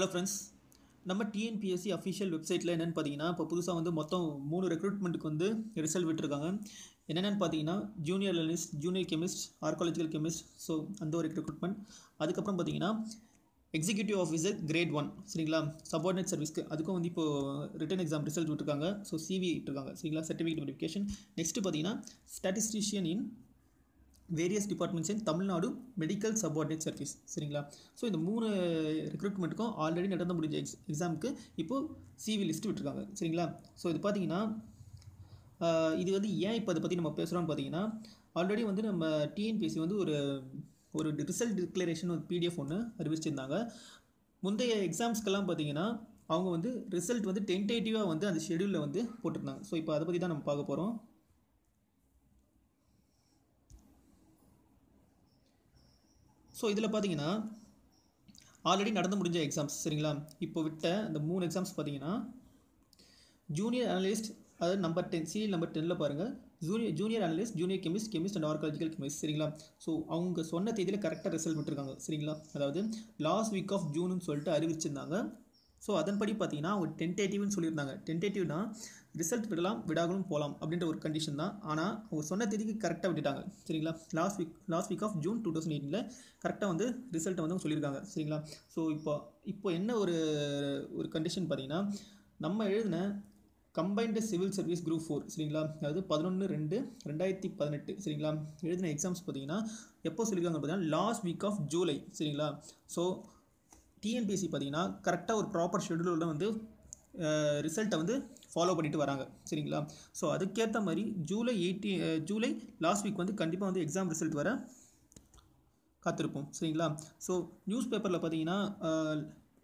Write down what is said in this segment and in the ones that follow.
Hello friends நம்ம TNPSC official வெப்சைட்டில் என்னென்னு பார்த்தீங்கன்னா இப்போ புதுசாக வந்து மொத்தம் மூணு ரெக்ரூட்மெண்ட்டுக்கு வந்து ரிசல்ட் விட்டுருக்காங்க. என்னென்னு பார்த்தீங்கன்னா junior analyst junior chemist archaeological chemist so அந்த ஒரு ரெக்ரூட்மெண்ட் அதுக்கப்புறம் பார்த்தீங்கன்னா எக்ஸிக்யூட்டிவ் ஆஃபீஸர் கிரேட் ஒன் சரிங்களா? சபார்டினேட் சர்வீஸ்க்கு அதுக்கும் வந்து இப்போது ரிட்டன் எக்ஸாம் ரிசல்ட் விட்டுருக்காங்க. ஸோ சிவி விட்டுருக்காங்க சரிங்களா? சர்டிஃபிகேட் நோட்டிஃபிகேஷன் நெக்ஸ்ட்டு பார்த்தீங்கன்னா statistician in various departments in Tamil Nadu medical subordinate service சரிங்களா? ஸோ இந்த மூணு ரெக்ரூட்மெண்ட்டுக்கும் ஆல்ரெடி நடந்து முடிஞ்ச எக்ஸ் எக்ஸாமுக்கு இப்போது சிவி லிஸ்ட் விட்டுருக்காங்க சரிங்களா? ஸோ இது பார்த்தீங்கன்னா இது வந்து ஏன் இப்போ அதை பற்றி நம்ம பேசுகிறோம்னு பார்த்தீங்கன்னா ஆல்ரெடி வந்து நம்ம டிஎன்பிஎஸ்சி வந்து ஒரு ஒரு ரிசல்ட் டிக்ளரேஷன் ஒரு பிடிஎஃப் ஒன்று அறிவிச்சிருந்தாங்க. முந்தைய எக்ஸாம்ஸ்க்கெல்லாம் பார்த்தீங்கன்னா அவங்க வந்து ரிசல்ட் வந்து டென்டேட்டிவாக வந்து அந்த ஷெடியூலில் வந்து போட்டிருந்தாங்க. ஸோ இப்போ அதை பற்றி தான் நம்ம பார்க்க போகிறோம் ஸோ இதில் பார்த்தீங்கன்னா ஆல்ரெடி நடந்து முடிஞ்ச எக்ஸாம்ஸ் சரிங்களா? இப்போ விட்ட அந்த மூணு எக்ஸாம்ஸ் பார்த்தீங்கன்னா ஜூனியர் அனலிஸ்ட் அதாவது நம்பர் டென் சீரியல் நம்பர் டெனில் பாருங்கள் junior junior analyst junior chemist chemist and archaeological chemist சரிங்களா? ஸோ அவங்க சொன்ன தேதியில் கரெக்டாக ரிசல்ட் விட்டுருக்காங்க சரிங்களா? அதாவது லாஸ்ட் வீக் ஆஃப் ஜூன்னு சொல்லிட்டு அறிவிச்சிருந்தாங்க. ஸோ அதன்படி பார்த்தீங்கன்னா அவங்க டென்டேட்டிவ்னு சொல்லியிருந்தாங்க. டென்டேட்டிவ்னா ரிசல்ட் விடலாம் விடாமலும் போகலாம் அப்படின்ற ஒரு கண்டிஷன் தான். ஆனால் அவங்க சொன்ன தேதிக்கு கரெக்டாக விட்டுட்டாங்க. சரிங்களா? Last week last week of June two thousand எயிட்டீனில் கரெக்டாக வந்து ரிசல்ட்டை வந்து அவங்க சொல்லியிருக்காங்க. சரிங்களா? ஸோ இப்போ இப்போ என்ன ஒரு ஒரு கண்டிஷன் பார்த்தீங்கன்னா நம்ம எழுதின combined civil service group four சரிங்களா? அதாவது பதினொன்று ரெண்டு ரெண்டாயிரத்தி பதினெட்டு சரிங்களா? எழுதின எக்ஸாம்ஸ் பார்த்தீங்கன்னா எப்போ சொல்லியிருக்காங்க பார்த்தீங்கன்னா லாஸ்ட் வீக் ஆஃப் ஜூலை சரிங்களா? ஸோ டிஎன்பிஎஸ்சி பார்த்தீங்கன்னா கரெக்டாக ஒரு ப்ராப்பர் ஷெடியூலில் வந்து ரிசல்ட்டை வந்து ஃபாலோ பண்ணிட்டு வராங்க. சரிங்களா? ஸோ அதுக்கேற்ற மாதிரி July eighty July last week வந்து கண்டிப்பாக வந்து எக்ஸாம் ரிசல்ட் வர காத்திருப்போம். சரிங்களா? ஸோ நியூஸ் பேப்பரில் பார்த்தீங்கன்னா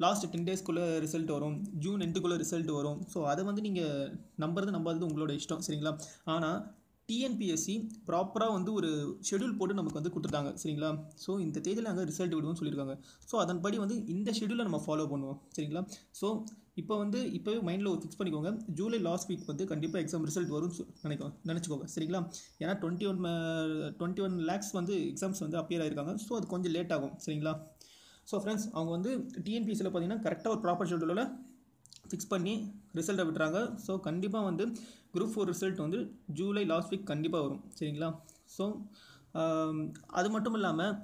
லாஸ்ட் டென் டேஸ்க்குள்ளே ரிசல்ட் வரும். ஜூன் எண்டுக்குள்ளே ரிசல்ட் வரும். ஸோ அதை வந்து நீங்கள் நம்புறது நம்பாதது உங்களோட இஷ்டம். சரிங்களா? ஆனால் டிஎன்பிஎஸ்சி ப்ராப்பராக வந்து ஒரு ஷெடியூல் போட்டு நமக்கு வந்து கொடுத்துட்டாங்க சரிங்களா? ஸோ இந்த தேதியில் நாங்கள் ரிசல்ட் விடுவோம்னு சொல்லியிருக்காங்க. ஸோ அதன்படி வந்து இந்த ஷெடியூலை நம்ம ஃபாலோ பண்ணுவோம் சரிங்களா? ஸோ இப்போ வந்து இப்போவே மைண்டில் ஒரு ஃபிக்ஸ் பண்ணிக்கோங்க. ஜூலை லாஸ்ட் வீக் வந்து கண்டிப்பாக எக்ஸாம் ரிசல்ட் வரும்னு நினைக்கோ நினச்சிக்கோங்க சரிங்களா? ஏன்னா twenty one twenty one lakhs வந்து எக்ஸாம்ஸ் வந்து அப்பியர் ஆயிருக்காங்க. ஸோ அது கொஞ்சம் லேட் ஆகும் சரிங்களா? ஸோ ஃப்ரெண்ட்ஸ் அவங்க வந்து டிஎன்பிஎஸ்சியில் பார்த்தீங்கன்னா கரெக்டாக ஒரு ப்ராப்பர் ஷெடியூலில் ஃபிக்ஸ் பண்ணி ரிசல்ட்டை விட்டுறாங்க. ஸோ கண்டிப்பாக வந்து குரூப் ஃபோர் ரிசல்ட் வந்து ஜூலை லாஸ்ட் வீக் கண்டிப்பாக வரும். சரிங்களா? ஸோ அது மட்டும் இல்லாமல்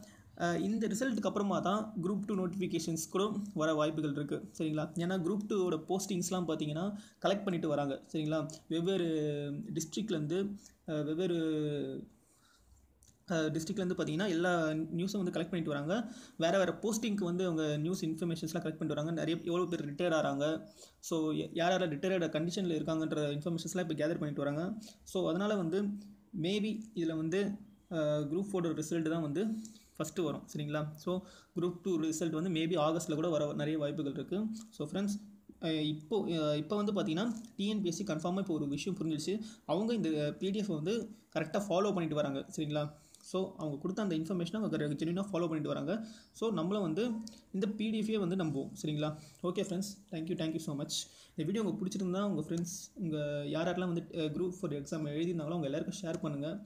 இந்த ரிசல்ட்டுக்கு அப்புறமா தான் குரூப் டூ நோட்டிஃபிகேஷன்ஸ் கூட வர வாய்ப்புகள் இருக்குது சரிங்களா? ஏன்னா குரூப் டூவோட போஸ்டிங்ஸ்லாம் பார்த்தீங்கன்னா கலெக்ட் பண்ணிட்டு வராங்க. சரிங்களா? வெவ்வேறு டிஸ்ட்ரிக்ட்லேருந்து வெவ்வேறு டிஸ்ட்ரிக்ட்லேருந்து பார்த்தீங்கன்னா எல்லா நியூஸும் வந்து கலெக்ட் பண்ணிட்டு வராங்க. வேறு வேறு போஸ்டிங்க்கு வந்து அவங்க நியூஸ் இன்ஃபர்மேஷன்ஸ்லாம் கலெக்ட் பண்ணிட்டு வராங்க. நிறைய எவ்வளோ பேர் ரிட்டையர் ஆகிறாங்க ஸோ யார் யார் ரிட்டையர்ட் கண்டிஷனில் இருக்காங்கன்ற இன்ஃபர்மேஷன்ஸ்லாம் இப்போ கேதர் பண்ணிட்டு வராங்க. ஸோ அதனால் வந்து மேபி இதில் வந்து குரூப் ஃபோர்டோட ரிசல்ட் தான் வந்து ஃபஸ்ட்டு வரும். சரிங்களா? ஸோ குரூப் டூ ரிசல்ட் வந்து மேபி ஆகஸ்ட்டில் கூட வர நிறைய வாய்ப்புகள் இருக்குது ஸோ ஃப்ரெண்ட்ஸ் இப்போ இப்போ வந்து பார்த்தீங்கன்னா டிஎன்பிஎஸ்சி கன்ஃபார்மாக இப்போ ஒரு விஷயம் புரிஞ்சிடுச்சு அவங்க இந்த பிடிஎஃப் வந்து கரெக்டாக ஃபாலோ பண்ணிட்டு வராங்க. சரிங்களா? ஸோ அவங்க கொடுத்த அந்த இன்ஃபர்மேஷனை அவங்க ஜென்யூனாக ஃபாலோ பண்ணிட்டு வராங்க. ஸோ நம்மளும் வந்து இந்த பிடிஎஃபே வந்து நம்புவோம். சரிங்களா? Okay friends thank you thank you so much இந்த வீடியோ உங்களுக்கு பிடிச்சிருந்தா உங்கள் ஃப்ரெண்ட்ஸ் உங்கள் யார் யாரெல்லாம் வந்து குரூப் ஃபார் எக்ஸாம் எழுதியிருந்தாங்களோ அவங்க எல்லாருக்கும் ஷேர் பண்ணுங்கள்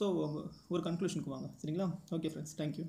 ஸோ ஒரு கன்க்ளூஷனுக்கு வாங்க. சரிங்களா? Okay friends thank you